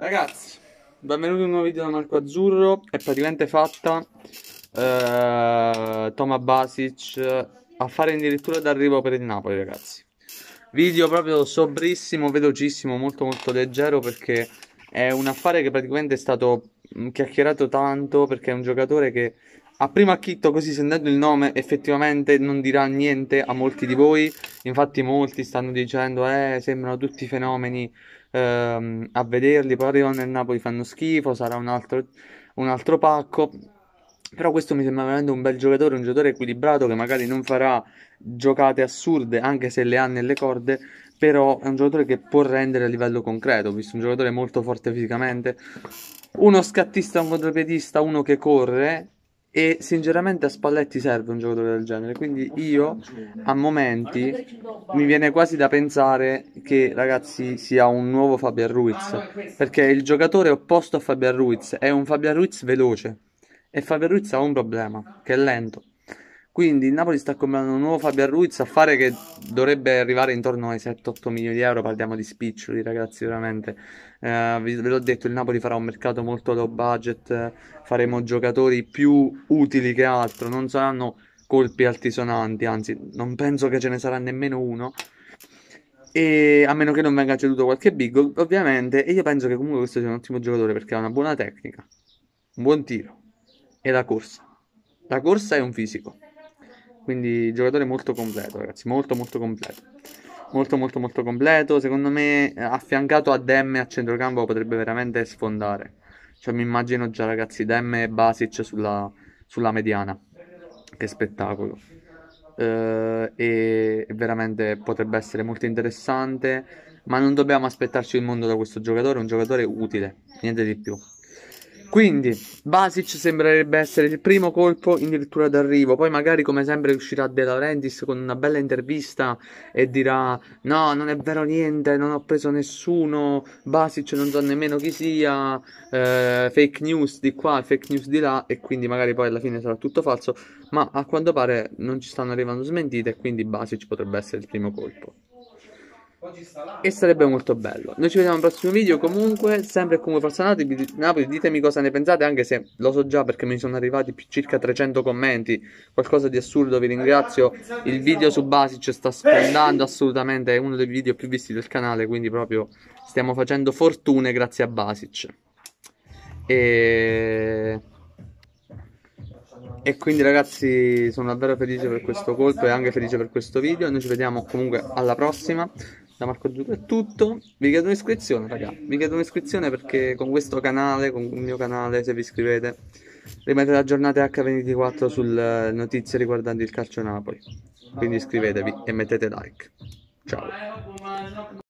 Ragazzi, benvenuti in un nuovo video da Marco Azzurro. È praticamente fatta. Eh, Toma Basic a fare addirittura d'arrivo per il Napoli, ragazzi. Video proprio sobrissimo, velocissimo, molto molto leggero perché è un affare che praticamente è stato mm, chiacchierato tanto perché è un giocatore che a primo acchitto, così sentendo il nome, effettivamente non dirà niente a molti di voi. Infatti, molti stanno dicendo: Eh, sembrano tutti fenomeni ehm, a vederli. Poi arrivano nel Napoli, fanno schifo. Sarà un altro, un altro pacco. Però questo mi sembra veramente un bel giocatore, un giocatore equilibrato che magari non farà giocate assurde, anche se le ha nelle corde. Però è un giocatore che può rendere a livello concreto. Visto un giocatore molto forte fisicamente. Uno scattista, un contropiedista, uno che corre e sinceramente a Spalletti serve un giocatore del genere. Quindi io a momenti mi viene quasi da pensare che ragazzi sia un nuovo Fabian Ruiz. Perché il giocatore opposto a Fabian Ruiz è un Fabian Ruiz veloce. E Fabian Ruiz ha un problema, che è lento. Quindi il Napoli sta comprando un nuovo Fabian Ruiz, affare che dovrebbe arrivare intorno ai 7-8 milioni di euro, parliamo di spiccioli ragazzi veramente. Eh, ve l'ho detto, il Napoli farà un mercato molto low budget, faremo giocatori più utili che altro, non saranno colpi altisonanti, anzi non penso che ce ne sarà nemmeno uno. E a meno che non venga ceduto qualche big, ovviamente. E io penso che comunque questo sia un ottimo giocatore perché ha una buona tecnica, un buon tiro e la corsa. La corsa è un fisico. Quindi giocatore molto completo, ragazzi, molto molto completo. Molto molto molto completo, secondo me affiancato a Demme a centrocampo potrebbe veramente sfondare. Cioè mi immagino già ragazzi Demme e Basic sulla, sulla mediana. Che spettacolo. Uh, e veramente potrebbe essere molto interessante. Ma non dobbiamo aspettarci il mondo da questo giocatore, un giocatore utile, niente di più. Quindi, Basic sembrerebbe essere il primo colpo in dirittura d'arrivo. Poi, magari, come sempre, uscirà De Laurentiis con una bella intervista e dirà: No, non è vero niente, non ho preso nessuno. Basic non so nemmeno chi sia. Eh, fake news di qua, fake news di là. E quindi, magari, poi alla fine sarà tutto falso. Ma a quanto pare non ci stanno arrivando smentite. Quindi, Basic potrebbe essere il primo colpo. E sarebbe molto bello. Noi ci vediamo al prossimo video. Comunque, sempre come Forza Napoli, ditemi cosa ne pensate. Anche se lo so già perché mi sono arrivati circa 300 commenti. Qualcosa di assurdo. Vi ringrazio. Il video su Basic sta sfondando assolutamente. È uno dei video più visti del canale. Quindi, proprio stiamo facendo fortune grazie a Basic. E. E quindi ragazzi sono davvero felice per questo colpo e anche felice per questo video. Noi ci vediamo comunque alla prossima da Marco Giulio è tutto. Vi chiedo un'iscrizione, raga. Vi chiedo un'iscrizione perché con questo canale, con il mio canale, se vi iscrivete, rimanete aggiornati H24 sulle notizie riguardanti il calcio Napoli. Quindi iscrivetevi e mettete like. Ciao.